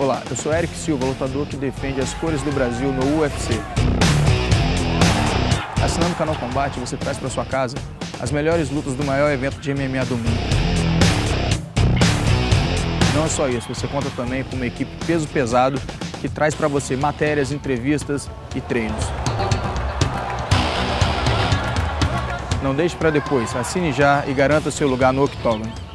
Olá, eu sou Eric Silva, lutador que defende as cores do Brasil no UFC. Assinando o canal Combate, você traz para sua casa as melhores lutas do maior evento de MMA do mundo. Não é só isso, você conta também com uma equipe peso pesado que traz para você matérias, entrevistas e treinos. Não deixe para depois, assine já e garanta seu lugar no Octógono.